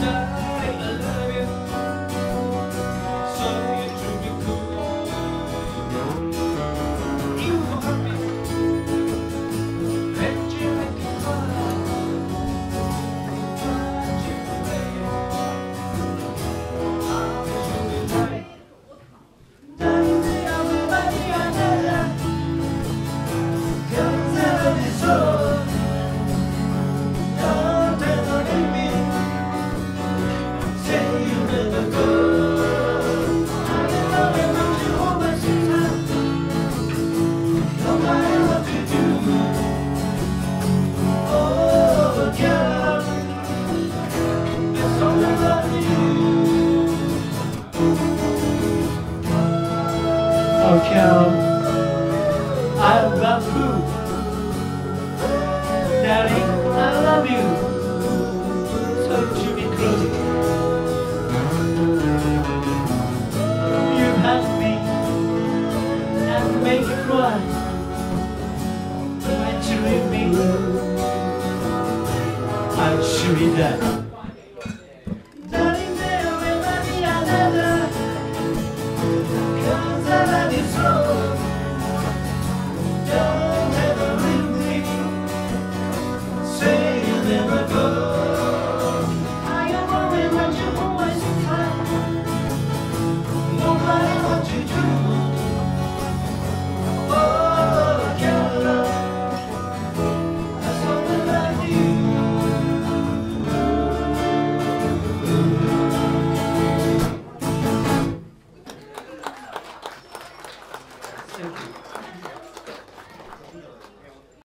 자. account. I love you. Daddy, I love you. So to be crazy. You help me and make me cry. When you leave me, I should be that.